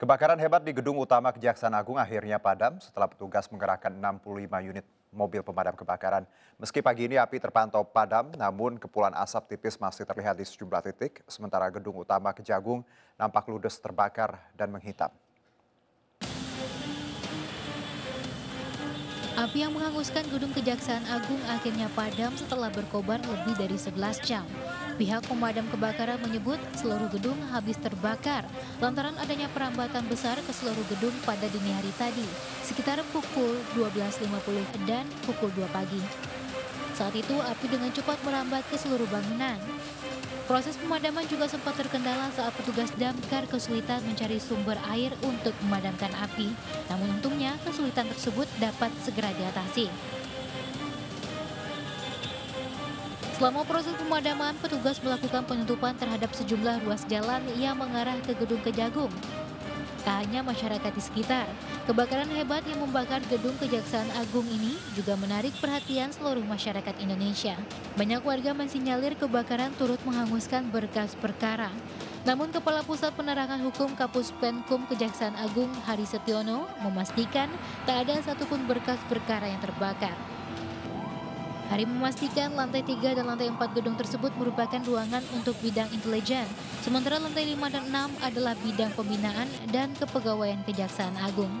Kebakaran hebat di gedung utama Kejaksaan Agung akhirnya padam setelah petugas mengerahkan 65 unit mobil pemadam kebakaran. Meski pagi ini api terpantau padam, namun kepulan asap tipis masih terlihat di sejumlah titik, sementara gedung utama Kejagung nampak ludes terbakar dan menghitam. Api yang menghanguskan gedung Kejaksaan Agung akhirnya padam setelah berkobar lebih dari 11 jam. Pihak pemadam kebakaran menyebut seluruh gedung habis terbakar lantaran adanya perambatan besar ke seluruh gedung pada dini hari tadi, sekitar pukul 12.50 dan pukul 2 pagi. Saat itu api dengan cepat merambat ke seluruh bangunan. Proses pemadaman juga sempat terkendala saat petugas damkar kesulitan mencari sumber air untuk memadamkan api. Namun untungnya kesulitan tersebut dapat segera diatasi. Selama proses pemadaman, petugas melakukan penutupan terhadap sejumlah ruas jalan yang mengarah ke gedung Kejagung. Tak hanya masyarakat di sekitar, kebakaran hebat yang membakar gedung Kejaksaan Agung ini juga menarik perhatian seluruh masyarakat Indonesia. Banyak warga mensinyalir kebakaran turut menghanguskan berkas perkara. Namun Kepala Pusat Penerangan Hukum Kapus Penkum Kejaksaan Agung Hari Setiono memastikan tak ada satupun berkas perkara yang terbakar. Hari memastikan lantai 3 dan lantai 4 gedung tersebut merupakan ruangan untuk bidang intelijen, sementara lantai 5 dan 6 adalah bidang pembinaan dan kepegawaian Kejaksaan Agung.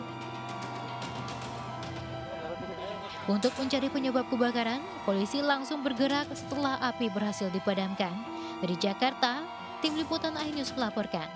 Untuk mencari penyebab kebakaran, polisi langsung bergerak setelah api berhasil dipadamkan. Dari Jakarta, tim liputan iNews melaporkan.